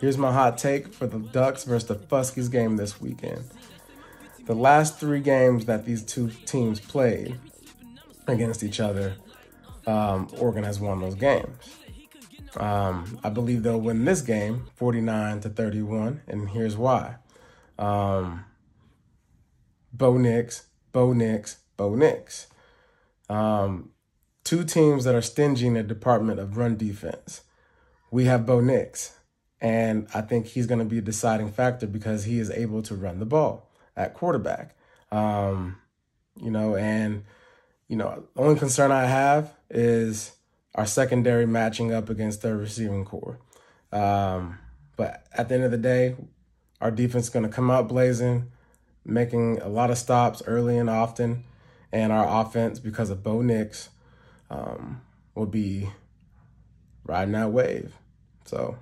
Here's my hot take for the Ducks versus the Huskies game this weekend. The last three games that these two teams played against each other, um, Oregon has won those games. Um, I believe they'll win this game 49 to 31, and here's why. Um, Bo Nix, Bo Nix, Bo Nix. Um, two teams that are stingy in the department of run defense. We have Bo Nix, and I think he's going to be a deciding factor because he is able to run the ball at quarterback. Um, you know, and you know, the only concern I have is our secondary matching up against their receiving corps. Um, but at the end of the day, our defense is going to come out blazing, making a lot of stops early and often, and our offense, because of Bo Nix, um, will be riding that wave. So